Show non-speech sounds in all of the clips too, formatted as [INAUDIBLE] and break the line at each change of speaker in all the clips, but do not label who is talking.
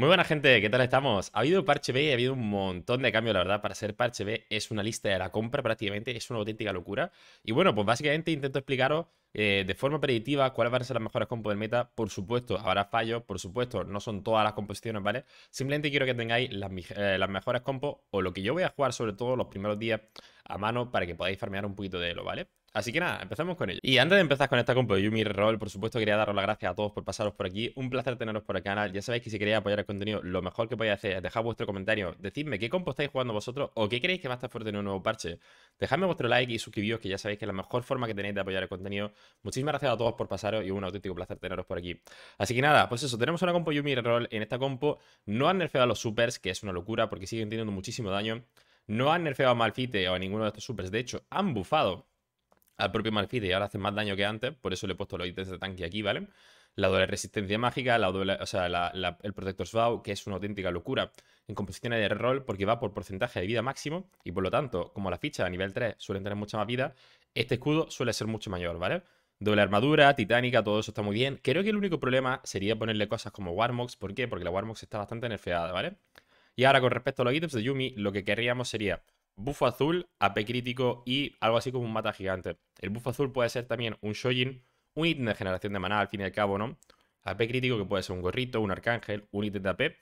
Muy buena gente, ¿qué tal estamos? Ha habido parche B y ha habido un montón de cambios, la verdad. Para ser parche B es una lista de la compra prácticamente, es una auténtica locura. Y bueno, pues básicamente intento explicaros eh, de forma predictiva cuáles van a ser las mejores compos del meta. Por supuesto, habrá fallos, por supuesto, no son todas las composiciones, ¿vale? Simplemente quiero que tengáis las, eh, las mejores compos o lo que yo voy a jugar sobre todo los primeros días a mano para que podáis farmear un poquito de lo, ¿vale? Así que nada, empezamos con ello. Y antes de empezar con esta compo de Yumi Roll, por supuesto quería daros las gracias a todos por pasaros por aquí. Un placer teneros por el canal. Ya sabéis que si queréis apoyar el contenido, lo mejor que podéis hacer es dejar vuestro comentario, decidme qué compo estáis jugando vosotros o qué creéis que va a estar fuerte en un nuevo parche. Dejadme vuestro like y suscribiros, que ya sabéis que es la mejor forma que tenéis de apoyar el contenido. Muchísimas gracias a todos por pasaros y un auténtico placer teneros por aquí. Así que nada, pues eso, tenemos una compo Yumi Roll. En esta compo no han nerfeado a los supers, que es una locura porque siguen teniendo muchísimo daño. No han nerfeado a Malfite o a ninguno de estos supers. De hecho, han bufado al propio Malfide y ahora hace más daño que antes, por eso le he puesto los ítems de tanque aquí, ¿vale? La doble resistencia mágica, la doble, o sea, el protector Svow, que es una auténtica locura en composiciones de rol porque va por porcentaje de vida máximo y por lo tanto, como la ficha a nivel 3 suelen tener mucha más vida, este escudo suele ser mucho mayor, ¿vale? Doble armadura, titánica, todo eso está muy bien. Creo que el único problema sería ponerle cosas como Warmox. ¿Por qué? Porque la Warmox está bastante nerfeada, ¿vale? Y ahora con respecto a los ítems de Yumi, lo que querríamos sería Bufo azul, AP crítico y algo así como un mata gigante. El bufo azul puede ser también un Shojin, un ítem de generación de maná al fin y al cabo, ¿no? AP crítico que puede ser un gorrito, un arcángel, un ítem de AP.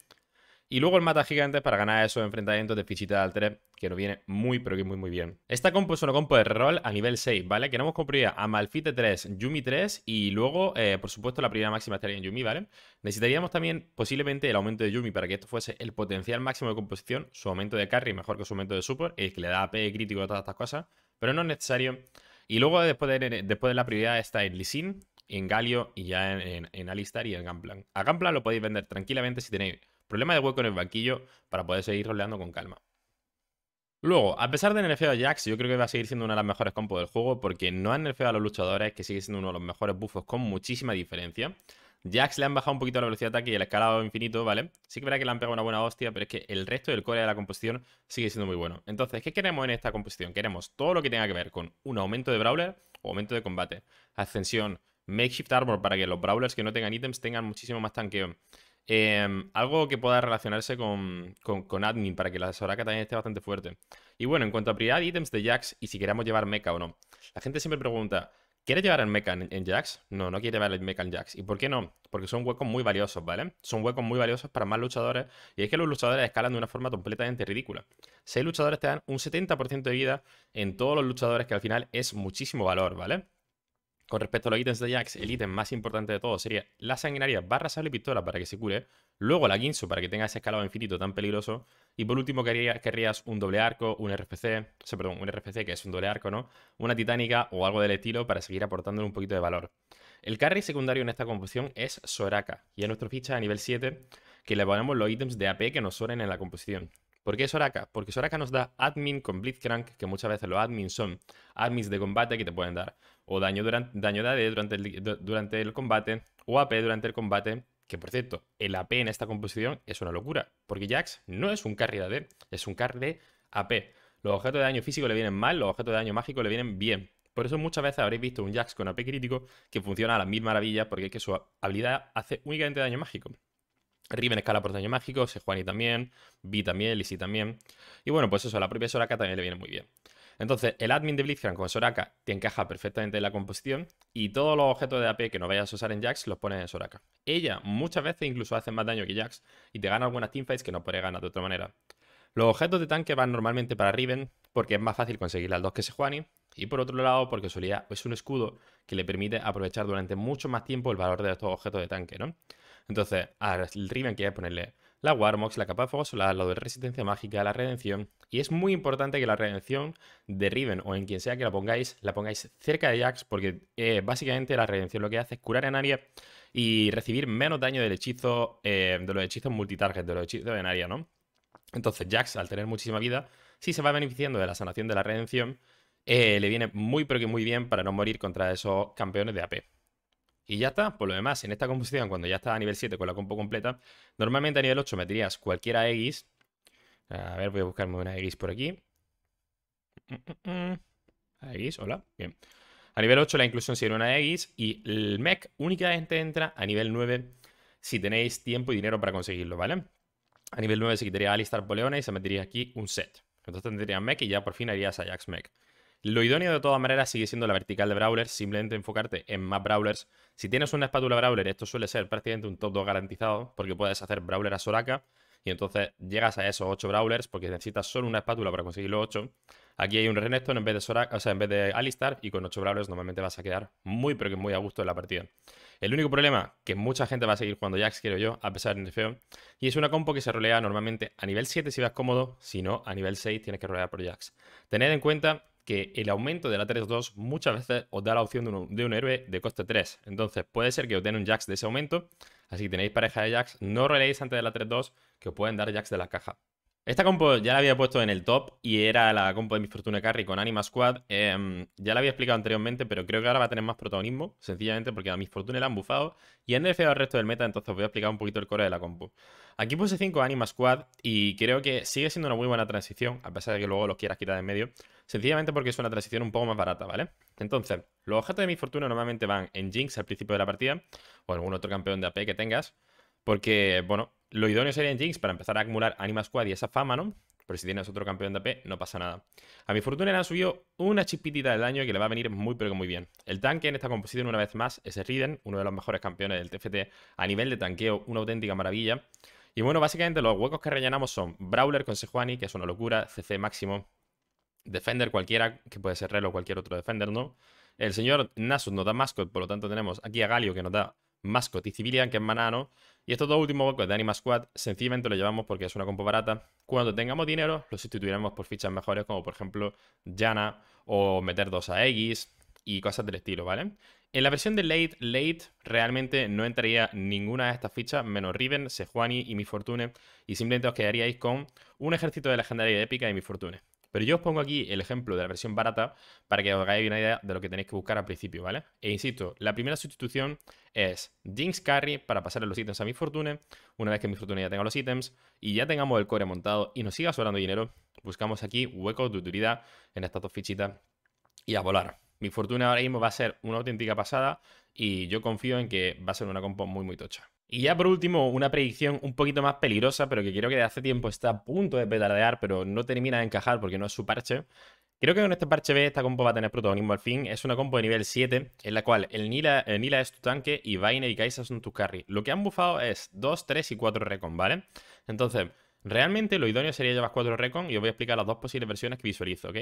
Y luego el mata gigante para ganar esos enfrentamientos de fichita al 3, que nos viene muy, pero que muy, muy bien. Esta compo es una compo de rol a nivel 6, ¿vale? Queremos comprar a Malfite 3, Yumi 3 y luego, eh, por supuesto, la primera máxima estaría en Yumi, ¿vale? Necesitaríamos también posiblemente el aumento de Yumi para que esto fuese el potencial máximo de composición, su aumento de carry mejor que su aumento de support, es que le da AP crítico a todas estas cosas, pero no es necesario. Y luego después de, después de la prioridad está en Lisin, en Galio y ya en, en, Alistar y en Gamplan. A Gamplan lo podéis vender tranquilamente si tenéis Problema de hueco en el banquillo para poder seguir roleando con calma. Luego, a pesar de nerfeo a Jax, yo creo que va a seguir siendo una de las mejores compos del juego porque no han nerfeado a los luchadores, que sigue siendo uno de los mejores buffos con muchísima diferencia. Jax le han bajado un poquito la velocidad de ataque y el escalado infinito, ¿vale? Sí que verá que le han pegado una buena hostia, pero es que el resto del core de la composición sigue siendo muy bueno. Entonces, ¿qué queremos en esta composición? Queremos todo lo que tenga que ver con un aumento de brawler o aumento de combate, ascensión, makeshift armor para que los brawlers que no tengan ítems tengan muchísimo más tanqueo. Em, algo que pueda relacionarse con, admin para que la Soraka también esté bastante fuerte. Y bueno, en cuanto a prioridad ítems de Jax y si queremos llevar mecha o no. La gente siempre pregunta, ¿quieres llevar el mecha en, Jax? No, no quiere llevar el mecha en Jax. ¿Y por qué no? Porque son huecos muy valiosos, ¿vale? Son huecos muy valiosos para más luchadores. Y es que los luchadores escalan de una forma completamente ridícula. Seis luchadores te dan un 70% de vida en todos los luchadores, que al final es muchísimo valor, ¿vale? Con respecto a los ítems de Jax, el ítem más importante de todo sería la sanguinaria barra sable y pistola para que se cure. Luego la Ginsu para que tenga ese escalado infinito tan peligroso. Y por último querrías un doble arco, un RFC, o sea, perdón, un RFC que es un doble arco, ¿no? Una titánica o algo del estilo para seguir aportándole un poquito de valor. El carry secundario en esta composición es Soraka. Y a nuestro ficha a nivel 7 que le ponemos los ítems de AP que nos suenen en la composición. ¿Por qué Soraka? Porque Soraka nos da admin con Blitzcrank, que muchas veces los admins son admins de combate que te pueden dar o daño, durante, daño de AD durante el, durante el combate o AP durante el combate. Que por cierto, el AP en esta composición es una locura, porque Jax no es un carry de AD, es un carry de AP. Los objetos de daño físico le vienen mal, los objetos de daño mágico le vienen bien. Por eso muchas veces habréis visto un Jax con AP crítico que funciona a las mil maravillas, porque es que su habilidad hace únicamente daño mágico. Riven escala por daño mágico, Sejuani también, Vi también, Lisi también. Y bueno, pues eso, la propia Soraka también le viene muy bien. Entonces, el admin de Blitzcrank con Soraka te encaja perfectamente en la composición y todos los objetos de AP que no vayas a usar en Jax los pones en Soraka. Ella muchas veces incluso hace más daño que Jax y te gana algunas teamfights que no puede ganar de otra manera. Los objetos de tanque van normalmente para Riven porque es más fácil conseguir las dos que Sejuani y por otro lado porque Solía es un escudo que le permite aprovechar durante mucho más tiempo el valor de estos objetos de tanque, ¿no? Entonces, al Riven quieres ponerle la Warmox, la capa de fuego solar, lo de resistencia mágica, la redención. Y es muy importante que la redención de Riven o en quien sea que la pongáis, la pongáis cerca de Jax, porque eh, básicamente la redención lo que hace es curar en área y recibir menos daño del hechizo, eh, de los hechizos multitarget, de los hechizos en área, ¿no? Entonces Jax, al tener muchísima vida, si se va beneficiando de la sanación de la redención, eh, le viene muy pero que muy bien para no morir contra esos campeones de AP. Y ya está. Por lo demás, en esta composición, cuando ya está a nivel 7 con la compo completa, normalmente a nivel 8 meterías cualquiera X. A ver, voy a buscarme una X por aquí. X, hola. Bien. A nivel 8 la inclusión sería una X y el mech únicamente entra a nivel 9 si tenéis tiempo y dinero para conseguirlo, ¿vale? A nivel 9 se quitaría Alistar Poleona y se metería aquí un set. Entonces tendrías mech y ya por fin harías Ajax mech. Lo idóneo de todas maneras sigue siendo la vertical de Brawlers, simplemente enfocarte en más Brawlers. Si tienes una espátula Brawler, esto suele ser prácticamente un top 2 garantizado, porque puedes hacer Brawler a Soraka, y entonces llegas a esos 8 Brawlers, porque necesitas solo una espátula para conseguir los 8. Aquí hay un Renekton en vez de Soraka, o sea, en vez de Alistar, y con 8 Brawlers normalmente vas a quedar muy, pero que muy a gusto en la partida. El único problema que mucha gente va a seguir jugando Jax, quiero yo, a pesar de feo, y es una compo que se rolea normalmente a nivel 7 si vas cómodo, si no, a nivel 6 tienes que rolear por Jax. Tened en cuenta que el aumento de la 3-2 muchas veces os da la opción de un, héroe de coste 3. Entonces puede ser que os den un Jax de ese aumento. Así que tenéis pareja de Jax, no roleéis antes de la 3-2 que os pueden dar Jax de la caja. Esta compo ya la había puesto en el top y era la compo de mi Fortune Carry con Anima Squad. Em, ya la había explicado anteriormente, pero creo que ahora va a tener más protagonismo, sencillamente porque a mi Fortune la han bufado y han nerfeado el resto del meta, entonces os voy a explicar un poquito el core de la compo. Aquí puse 5 Anima Squad y creo que sigue siendo una muy buena transición, a pesar de que luego los quieras quitar de en medio, sencillamente porque es una transición un poco más barata, ¿vale? Entonces, los objetos de mi Fortune normalmente van en Jinx al principio de la partida, o algún otro campeón de AP que tengas, porque, bueno, lo idóneo sería en Jinx para empezar a acumular Anima Squad y esa fama, ¿no? Pero si tienes otro campeón de AP, no pasa nada. A mi Fortuna le han subido una chispitita de daño que le va a venir muy pero que muy bien. El tanque en esta composición, una vez más, es Riden, uno de los mejores campeones del TFT a nivel de tanqueo, una auténtica maravilla. Y bueno, básicamente los huecos que rellenamos son Brawler con Sejuani, que es una locura, CC máximo, Defender cualquiera, que puede ser Relo o cualquier otro Defender, ¿no? El señor Nasus nos da Mascot, por lo tanto tenemos aquí a Galio que nos da Mascot y Civilian, que es Manano. Y estos dos últimos huecos de Anima Squad sencillamente lo llevamos porque es una compo barata. Cuando tengamos dinero, lo sustituiremos por fichas mejores, como por ejemplo Jana o meter dos a X y cosas del estilo, ¿vale? En la versión de Late, Late realmente no entraría ninguna de estas fichas, menos Riven, Sejuani y Mi Fortune, y simplemente os quedaríais con un ejército de legendaria épica y Mi Fortune. Pero yo os pongo aquí el ejemplo de la versión barata para que os hagáis una idea de lo que tenéis que buscar al principio, ¿vale? E insisto, la primera sustitución es Jinx Carry para pasarle los ítems a mi Fortune. Una vez que mi Fortune ya tenga los ítems y ya tengamos el core montado y nos siga sobrando dinero, buscamos aquí huecos de utilidad en estas dos fichitas y a volar. Mi Fortune ahora mismo va a ser una auténtica pasada y yo confío en que va a ser una compo muy muy tocha. Y ya por último, una predicción un poquito más peligrosa, pero que creo que de hace tiempo está a punto de petardear, pero no termina de encajar porque no es su parche. Creo que con este parche B esta compo va a tener protagonismo al fin. Es una compo de nivel 7, en la cual el Nila, Nila es tu tanque y Vaine y Kaisa son tu carry. Lo que han bufado es 2, 3 y 4 recon, ¿vale? Entonces, realmente lo idóneo sería llevar 4 recon y os voy a explicar las dos posibles versiones que visualizo, ¿ok?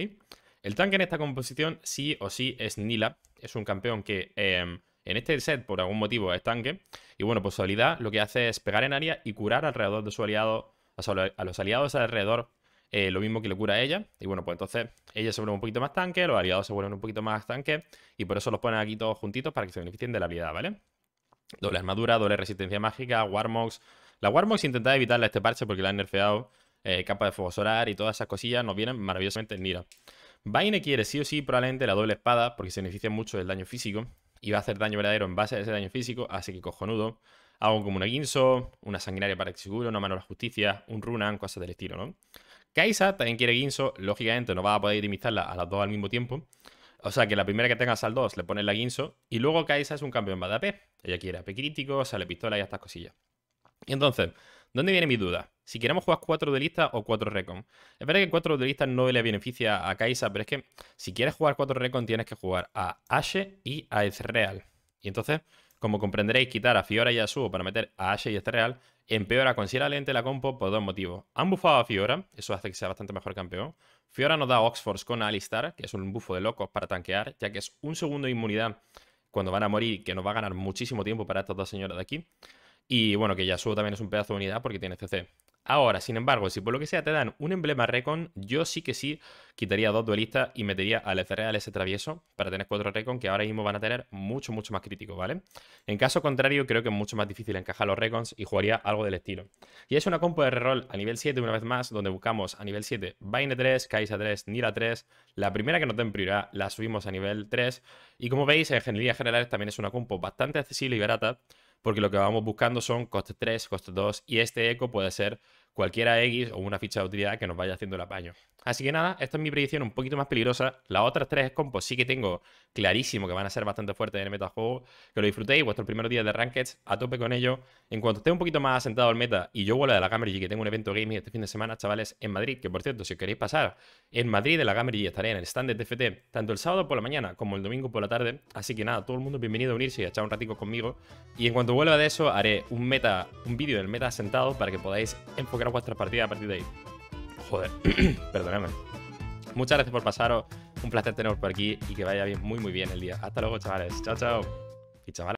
El tanque en esta composición sí o sí es Nila. Es un campeón que... Em, en este set, por algún motivo, es tanque. Y bueno, pues su habilidad lo que hace es pegar en área y curar alrededor de su aliado, o sea, a los aliados alrededor, eh, lo mismo que le cura a ella. Y bueno, pues entonces ella se vuelve un poquito más tanque, los aliados se vuelven un poquito más tanque. Y por eso los ponen aquí todos juntitos para que se beneficien de la habilidad, ¿vale? Doble armadura, doble resistencia mágica, Warmox. La Warmox intentaba evitarle este parche porque la han nerfeado. Eh, capa de fuego solar y todas esas cosillas nos vienen maravillosamente en Nira. Vaine quiere sí o sí probablemente la doble espada porque se beneficia mucho del daño físico y va a hacer daño verdadero en base a ese daño físico, así que cojonudo. Hago como una Ginso, una sanguinaria para seguro, una mano de la justicia, un Runan, cosas del estilo, ¿no? Kaisa también quiere Ginso, lógicamente no va a poder itemizarla a las dos al mismo tiempo. O sea que la primera que tengas al 2 le pones la Ginso y luego Kaisa es un campeón de AP. Ella quiere AP crítico, sale pistola y estas cosillas. Y entonces, ¿dónde viene mi duda? Si queremos jugar 4 duelistas o 4 recon. Es verdad que 4 duelistas no le beneficia a Kaisa, pero es que si quieres jugar 4 recon tienes que jugar a Ashe y a Ezreal. Y entonces, como comprenderéis, quitar a Fiora y a Suo para meter a Ashe y Ezreal empeora considerablemente la compo por dos motivos. Han bufado a Fiora, eso hace que sea bastante mejor campeón. Fiora nos da Oxforce con Alistar, que es un bufo de locos para tanquear, ya que es un segundo de inmunidad cuando van a morir, que nos va a ganar muchísimo tiempo para estas dos señoras de aquí. Y bueno, que Yasuo también es un pedazo de unidad porque tiene CC. Ahora, sin embargo, si por lo que sea te dan un emblema Recon, yo sí que sí quitaría dos duelistas y metería al Ezreal ese travieso para tener cuatro Recon que ahora mismo van a tener mucho, mucho más crítico, ¿vale? En caso contrario, creo que es mucho más difícil encajar los Recons y jugaría algo del estilo. Y es una compo de reroll a nivel 7 una vez más, donde buscamos a nivel 7 Vaine 3, Kaisa 3, Nira 3. La primera que nos den prioridad la subimos a nivel 3. Y como veis, en ingeniería general también es una compo bastante accesible y barata porque lo que vamos buscando son coste 3, coste 2 y este eco puede ser cualquiera X o una ficha de utilidad que nos vaya haciendo el apaño. Así que nada, esta es mi predicción un poquito más peligrosa. Las otras tres compos sí que tengo clarísimo que van a ser bastante fuertes en el metajuego. Que lo disfrutéis, vuestros primeros días de Rankeds, a tope con ello. En cuanto esté un poquito más asentado el meta y yo vuelva de la Gamer y que tengo un evento gaming este fin de semana, chavales, en Madrid, que por cierto, si os queréis pasar en Madrid de la Gamer y estaré en el stand de TFT, tanto el sábado por la mañana como el domingo por la tarde. Así que nada, todo el mundo bienvenido a unirse y a echar un ratico conmigo. Y en cuanto vuelva de eso, haré un meta, un vídeo del meta asentado para que podáis enfocar vuestras partidas a partir de ahí. Joder, [CLEARS THROAT] perdonadme. Muchas gracias por pasaros. Un placer teneros por aquí y que vaya muy muy bien el día. Hasta luego, chavales. Chao, chao. Y chavales.